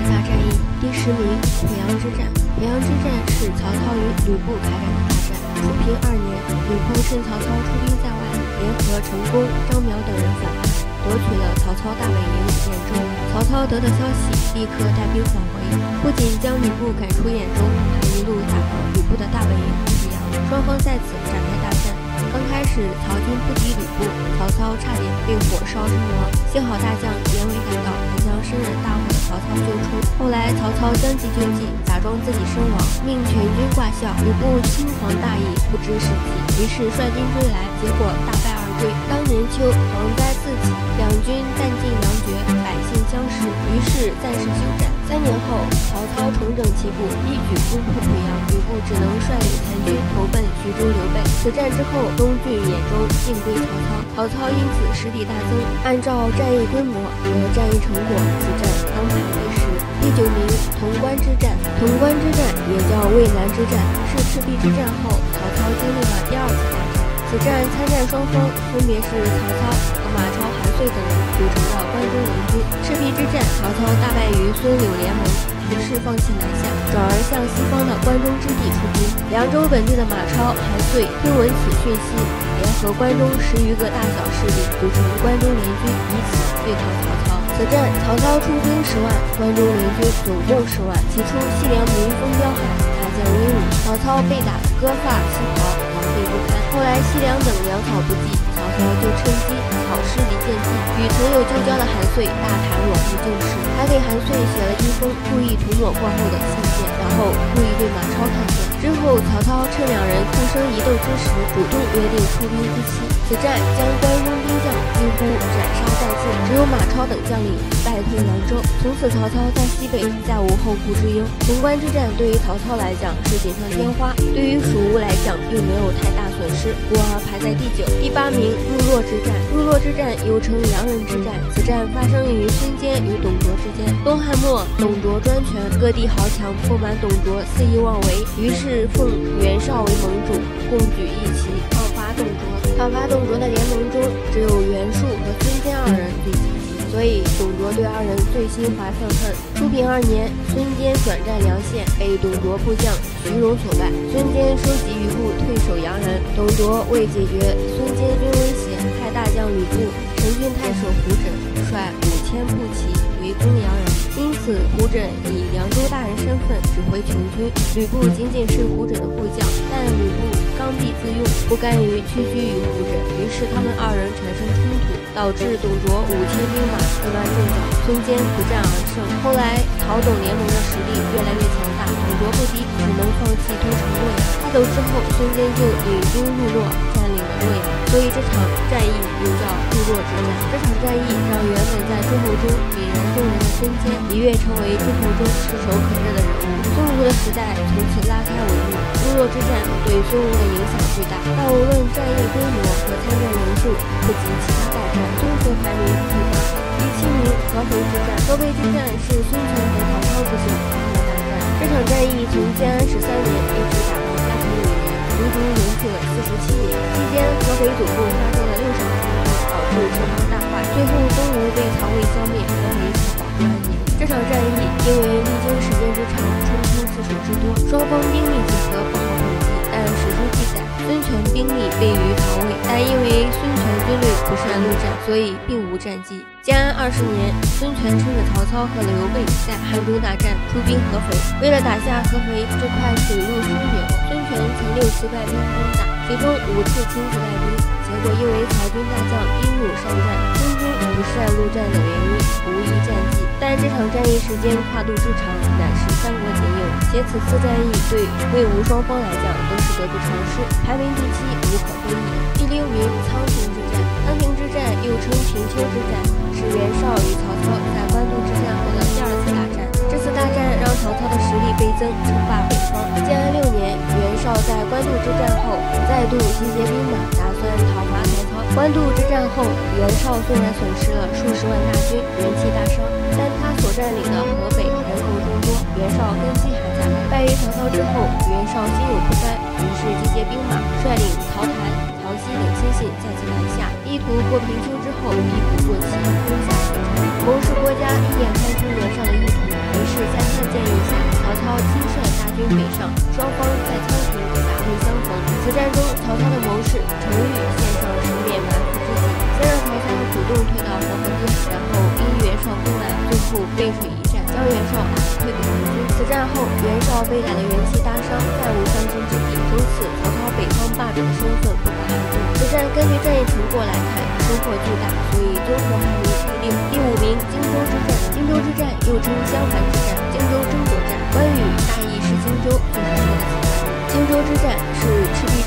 十大战役第十名，濮阳之战。濮阳之战是曹操与吕布开展的大战。初平二年，吕布趁曹操出兵在外，联合陈宫、张邈等人反叛，夺取了曹操大本营兖州。曹操得到消息，立刻带兵返回，不仅将吕布赶出兖州，还一路打到吕布的大本营濮阳。双方在此展开大战。刚开始，曹军不敌吕布，曹操差点被火烧身亡，幸好大将典韦赶到，生日大火曹操救出。后来，曹操将计就计，假装自己身亡，命全军挂孝。吕布轻狂大意，不知时机，于是率军追来，结果大败而归。当年秋，蝗灾四起，两军弹尽粮绝，百姓相视，于是暂时休。三年后，曹操重整旗鼓，一举攻破濮阳，吕布只能率领残军投奔徐州刘备。此战之后，东郡兖州尽归曹操，曹操因此实力大增。按照战役规模和战役成果，此战当排第十。第九名，潼关之战。潼关之战也叫渭南之战，是赤壁之战后曹操经历了第二次大战。此战参战双方分别是曹操和马超、韩遂等人组成的关中联军。赤壁之战，曹操大败于孙柳联盟，于是放弃南下，转而向西方的关中之地出兵。凉州本地的马超、韩遂听闻此讯息，联合关中十余个大小势力，组成关中联军，以此对抗曹操。此战，曹操出兵十万，关中联军总共十万。起初，西凉民风彪悍，大将威武，曹操被打割发弃袍，狼狈不堪。后来，西凉等粮草不济，曹操就趁机草势离间计，与曾有旧交的韩遂大谈往后旧事，还给韩遂写了一封故意涂抹过后的信件，然后故意对马超看见。之后，曹操趁两人互生疑窦之时，主动约定出兵夫妻。此战将关中兵将几乎斩杀殆尽，只有马超等将领败退凉州。从此，曹操在西北再无后顾之忧。潼关之战对于曹操来讲是锦上添花，对于蜀吴来讲并没有太大损失，故而排在第九。第八名，入洛之战。入洛之战又称梁人之战，此战发生于孙坚与董卓之间。东汉末，董卓专权，各地豪强不满董卓肆意妄为，于是奉袁绍为盟主，共举义旗所以董卓对二人最心怀愤恨。初平二年，孙坚转战梁县，被董卓部将徐荣所败。孙坚收集余部，退守阳人。董卓为解决孙坚军威胁，派大将吕布、陈郡太守胡轸率五千步骑围攻阳人。此，胡轸以凉州大人身份指挥全军，吕布仅仅是胡轸的部将，但吕布刚愎自用，不甘于屈居于胡轸，于是他们二人产生冲突，导致董卓五千兵马四万阵脚，孙坚不战而胜。后来，曹董联盟的实力越来越强大，董卓不敌，只能放弃都城洛阳。他走之后，孙坚就领兵入洛，洛阳，所以这场战役又叫入洛之战。这场战役让原本在诸侯中泯然众人的孙坚一跃成为诸侯中炙手可热的人物。孙吴的时代从此拉开帷幕。入洛之战对孙吴的影响巨大，但无论战役规模和参战人数，不及其他大战，综合排名第八。第七名，合肥之战。合肥之战是孙权和曹操之间发生的大战。这场战役从建安十三年一直打到足足延续了四十七年。期间，合肥总共发生了六场冲突，导致城防大坏。最后，东吴被曹魏消灭，合肥才保住安宁。这场战役因为历经时间之长，冲突次数之多，双方兵力结合不好统计，但史书记载孙权兵力倍于曹魏，但因为孙权军队不善陆战，所以并无战绩。建安二十年，孙权趁着曹操和刘备在汉中大战，出兵合肥。为了打下合肥这块水陆枢纽，曾六次带兵攻打，其中五次亲自带兵，结果因为曹军大将英勇善战，孙军不善陆战等原因，无一战绩。但这场战役时间跨度之长，乃是三国仅有，且此次战役对魏吴双方来讲都是得不偿失，排名第七无可非议。第六名，再度集结兵马，打算讨伐曹操。官渡之战后，袁绍虽然损失了数十万大军，元气大伤，但他所占领的河北人口众多，袁绍根基还在。败于曹操之后，袁绍心有不甘，于是集结兵马，率领曹谭、曹熙等亲信再次南下，意图过平丘之后一鼓作气攻下秦城。谋士郭嘉一眼看出袁绍的意图，于是在他的建议下，曹操亲率大军北上，双方在战中，曹操的谋士程昱献上十面埋伏之计，先让曹操主动退到黄河边，然后因袁绍攻来，最后背水一战，将袁绍打退给曹军。此战后，袁绍被打得元气大伤，再无相争之地。从此，曹操北方霸主的身份不保汉中。此战根据战役成果来看，收获巨大，所以综合排名第六。第五名，荆州之战。荆州之战又称襄樊之战、荆州争夺战。关羽大意失荆州，就是说的此战。荆州之战是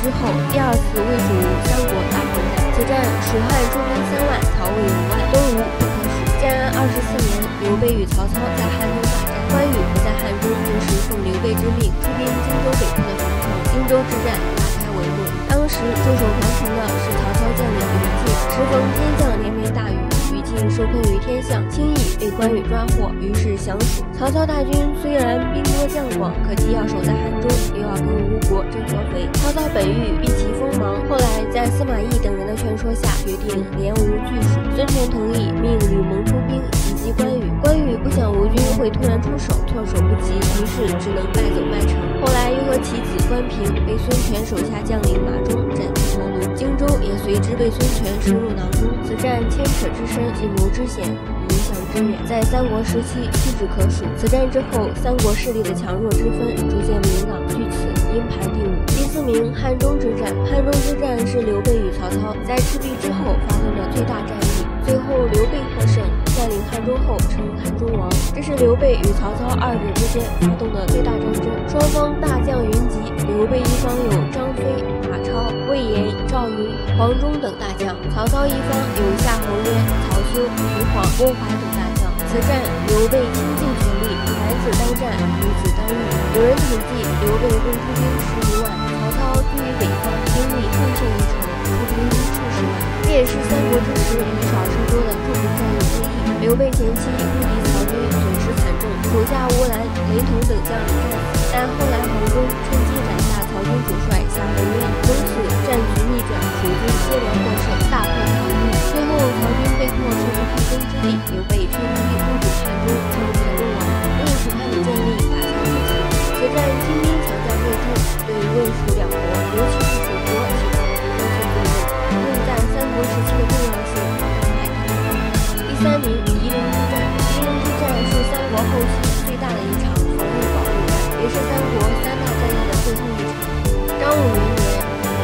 之后第二次魏蜀吴三国大混战。此战蜀汉出兵三万，曹魏五万，东吴不可数。建安二十四年，刘备与曹操在汉中大战，关羽不在汉中，就是奉刘备之命出兵荆州北部的樊城。荆州之战拉开帷幕。当时驻守樊城的是曹操将领刘进，时逢天降连绵大雨，于禁受困于天象，轻易关羽抓获，于是降蜀。曹操大军虽然兵多将广，可既要守在汉中，又要跟吴国争合肥。曹操本欲避其锋芒，后来在司马懿等人的劝说下，决定联吴拒蜀。孙权同意，命吕蒙出兵袭击关羽。关羽不想吴军会突然出手，措手不及，于是只能败走麦城。后来又和其子关平被孙权手下将领马忠斩去头颅，荆州也随之被孙权收入囊中。此战牵扯之深，计谋之险，影响之远，在三国时期屈指可数。此战之后，三国势力的强弱之分逐渐明朗，据此应排第五。第四名，汉中之战。汉中之战是刘备与曹操在赤壁之后发动的最大战役，最后刘备获胜，占领汉中后称汉中王。这是刘备与曹操二者之间发动的最大战争，双方大将云集。刘备一方有张飞、马超、魏延、赵云、黄忠等大将，曹操一方有夏侯渊、曹休、徐晃、郭华等大将。此战刘备倾尽全力，男子当战，女子当御。有人统计，刘备共出兵十余万，曹操居于北方兵，也是三国之时以少胜多的著名战役之一。刘备前期不敌曹军，损失惨重，手下吴兰、雷同等将领战死，但后来黄忠趁机斩下曹军主帅夏侯渊，从此战局逆转，蜀军接连获胜，大破曹军。最后曹军被迫撤出汉中之地，刘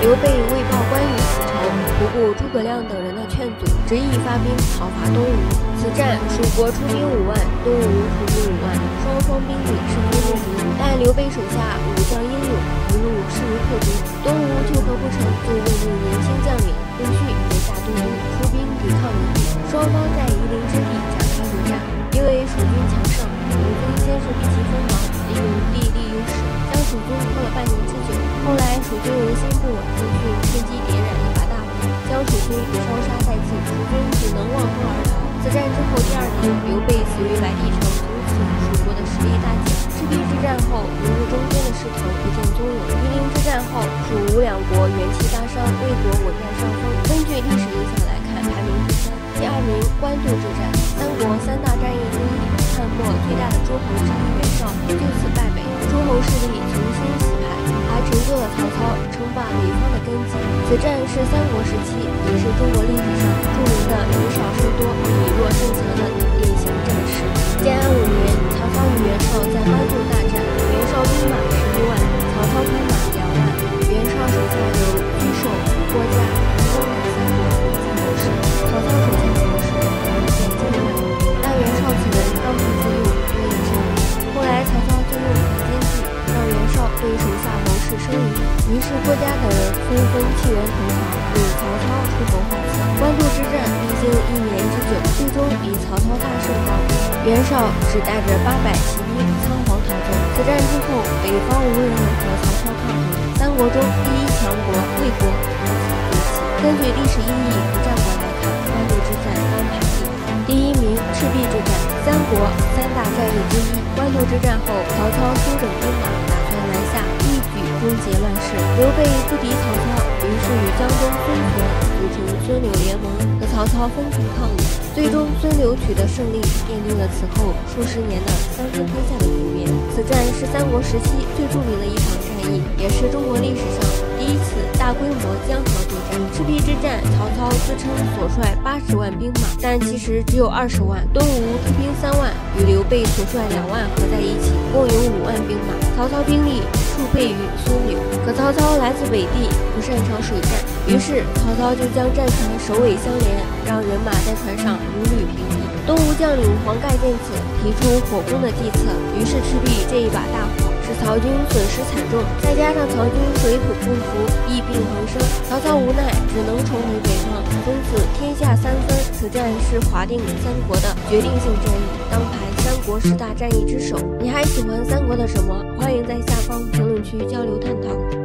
刘备为报关羽死仇，不顾诸葛亮等人的劝阻，执意发兵讨伐东吴。此战蜀国出兵五万，东吴出兵五万，双方兵力势均力敌。但刘备手下武将英勇，一路势如破竹。东吴救和不成，就任命年轻将领陆逊为大都督，出兵抵抗刘备。双方在夷陵之地展开决战，因为蜀军强盛，吴军先是避其锋芒，利用地利优势，将蜀军拖了半年之久。后来蜀军人心不稳，陆逊趁机点燃一把大火，将蜀军烧杀殆尽，蜀军只能望风而逃。此战之后第二年，刘备死于白帝城，从此蜀国的实力大减。赤壁之战后，如日中天的势头不见踪影。夷陵之战后，蜀吴两国元气大伤，魏国稳占上风。根据历史影响来看，排名第三。第二名，官渡之战，三国三大战役之一，汉末最大的诸侯之一袁绍就此败北，诸侯势力重新此战是三国时期，也是中国历史上著名的以少胜多、以弱胜强的典型战事。建安只带着八百骑兵仓皇逃走。此战之后，北方无人能和曹操抗衡，三国中第一强国魏国从此崛起。根据历史意义和战果来看，官渡之战当排第一。第一名，赤壁之战，三国三大战役之一。官渡之战后，曹操休整兵马，打算南下，一举终结乱世。刘备不敌曹操，于是与江东孙权组成孙刘联盟，和曹操分庭抗礼。最终，孙刘取得胜利，奠定了此后数十年的三分天下的局面。此战是三国时期最著名的一场战役，也是中国历史上第一次大规模江河作战。赤壁之战，曹操自称所率八十万兵马，但其实只有二十万。东吴出兵三万，与刘备所率两万合在一起，共有五万兵马。曹操兵力数倍于孙女，可曹操来自北地，不擅长水战，于是曹操就将战船首尾相连，让人马在船上如履平地。东吴将领黄盖见此，提出火攻的计策，于是赤壁这一把大火。使曹军损失惨重，再加上曹军水土不服，疫病横生，曹操无奈，只能重回北方。从此天下三分，此战是划定三国的决定性战役，当排三国十大战役之首。你还喜欢三国的什么？欢迎在下方评论区交流探讨。